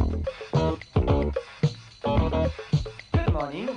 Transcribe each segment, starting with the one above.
Good morning.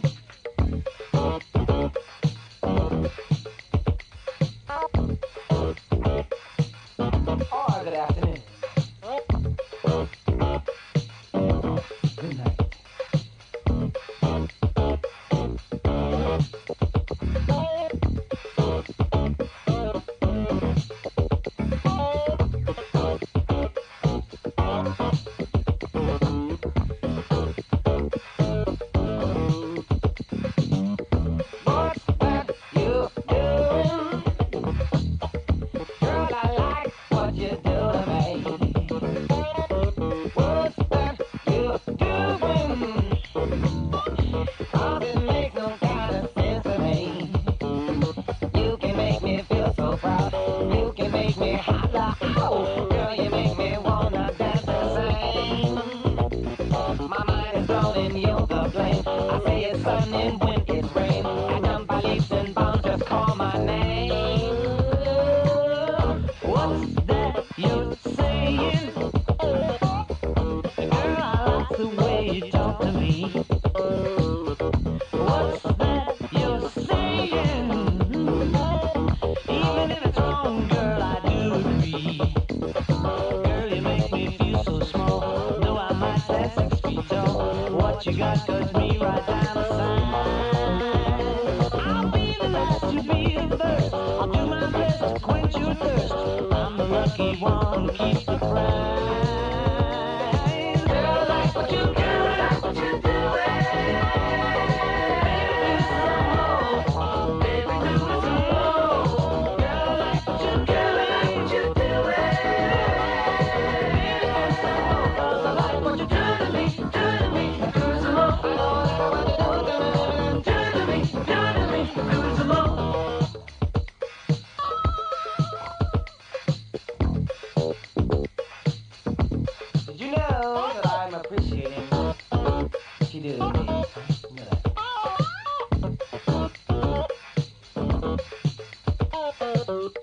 when it's. I'm just call my name. What's that you're saying? Girl, I like the way you talk to me. What's that you're saying? Even if it's wrong, girl, I do agree. Girl, you make me feel so small. Though I might six feet tall. What you got me right down. monkey wanna keep the friend. You know that I'm appreciating what she did to me. You. Oh.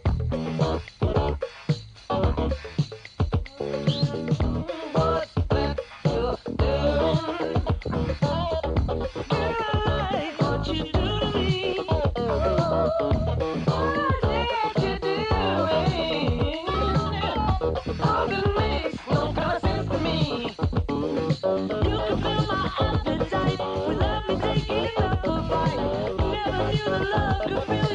Battlefield.